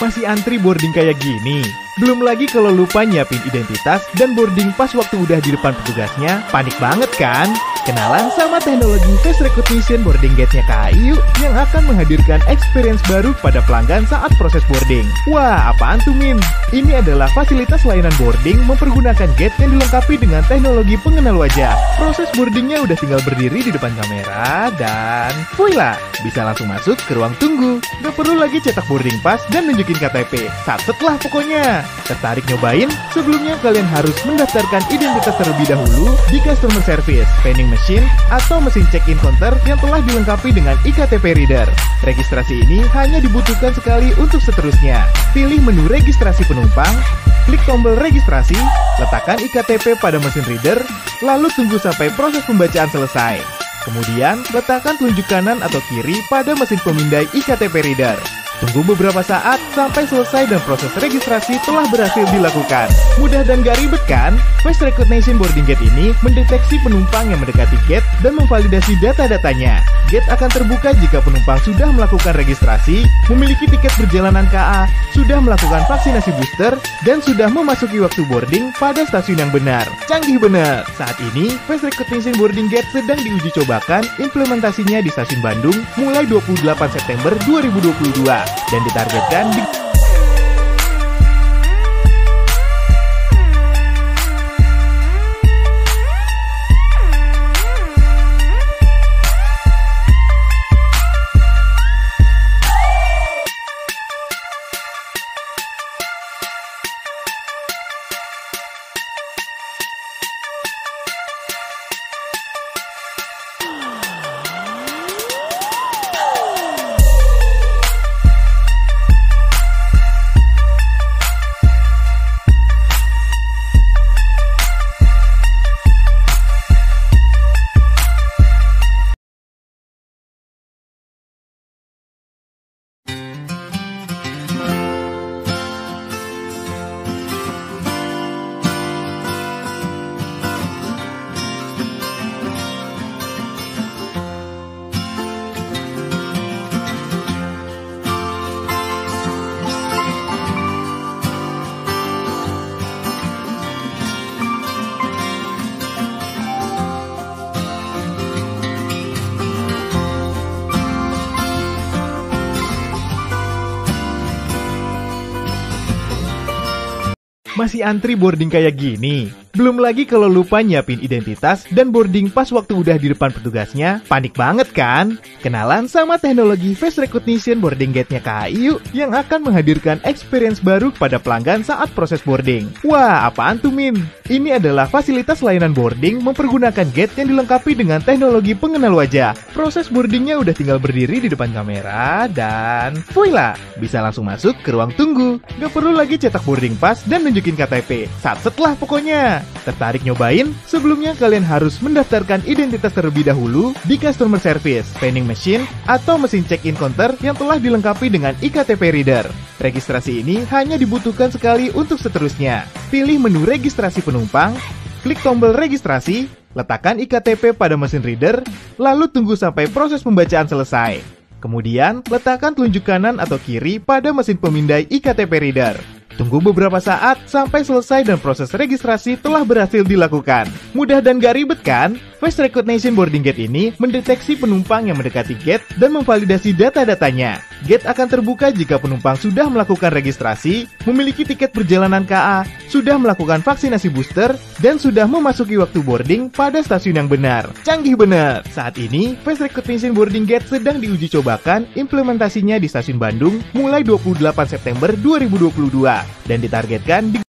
Masih antri boarding kayak gini? Belum lagi kalau lupa nyiapin identitas dan boarding pas waktu udah di depan petugasnya, panik banget kan? Kenalan sama teknologi face recognition boarding gate-nya KAI yang akan menghadirkan experience baru pada pelanggan saat proses boarding. Wah, apaan tuh Min? Ini adalah fasilitas layanan boarding mempergunakan gate yang dilengkapi dengan teknologi pengenal wajah. Proses boardingnya udah tinggal berdiri di depan kamera dan voila, bisa langsung masuk ke ruang tunggu. Gak perlu lagi cetak boarding pass dan nunjukin KTP. Satset lah pokoknya. Tertarik nyobain? Sebelumnya kalian harus mendaftarkan identitas terlebih dahulu di customer service, machine, atau mesin check-in counter yang telah dilengkapi dengan iktp reader. Registrasi ini hanya dibutuhkan sekali untuk seterusnya. Pilih menu registrasi penumpang, klik tombol registrasi, letakkan iktp pada mesin reader, lalu tunggu sampai proses pembacaan selesai. Kemudian, letakkan telunjuk kanan atau kiri pada mesin pemindai iktp reader. Tunggu beberapa saat sampai selesai dan proses registrasi telah berhasil dilakukan. Mudah dan gak ribet kan? Face Recognition Boarding Gate ini mendeteksi penumpang yang mendekati gate dan memvalidasi data-datanya. Gate akan terbuka jika penumpang sudah melakukan registrasi, memiliki tiket perjalanan KA, sudah melakukan vaksinasi booster, dan sudah memasuki waktu boarding pada stasiun yang benar. Canggih benar! Saat ini, Face Recognition Boarding Gate sedang diuji cobakan implementasinya di stasiun Bandung mulai 28 September 2022 dan ditargetkan di Masih antri boarding kayak gini? Belum lagi kalau lupa nyiapin identitas dan boarding pas waktu udah di depan petugasnya, panik banget kan? Kenalan sama teknologi face recognition boarding gate-nya KAI yuk yang akan menghadirkan experience baru pada pelanggan saat proses boarding. Wah, apaan tuh Min? Ini adalah fasilitas layanan boarding mempergunakan gate yang dilengkapi dengan teknologi pengenal wajah. Proses boardingnya udah tinggal berdiri di depan kamera dan voila, bisa langsung masuk ke ruang tunggu. Gak perlu lagi cetak boarding pass dan nunjukin KTP. Satset lah pokoknya. Tertarik nyobain? Sebelumnya kalian harus mendaftarkan identitas terlebih dahulu di customer service, vending machine, atau mesin check-in counter yang telah dilengkapi dengan iktp reader. Registrasi ini hanya dibutuhkan sekali untuk seterusnya. Pilih menu registrasi penumpang, klik tombol registrasi, letakkan iktp pada mesin reader, lalu tunggu sampai proses pembacaan selesai. Kemudian, letakkan telunjuk kanan atau kiri pada mesin pemindai iktp reader. Tunggu beberapa saat sampai selesai dan proses registrasi telah berhasil dilakukan. Mudah dan gak ribet kan? Face Recognition Boarding Gate ini mendeteksi penumpang yang mendekati gate dan memvalidasi data-datanya. Gate akan terbuka jika penumpang sudah melakukan registrasi, memiliki tiket perjalanan KA, sudah melakukan vaksinasi booster, dan sudah memasuki waktu boarding pada stasiun yang benar. Canggih benar! Saat ini, Face Recognition Boarding Gate sedang diuji cobakan implementasinya di stasiun Bandung mulai 28 September 2022 dan ditargetkan di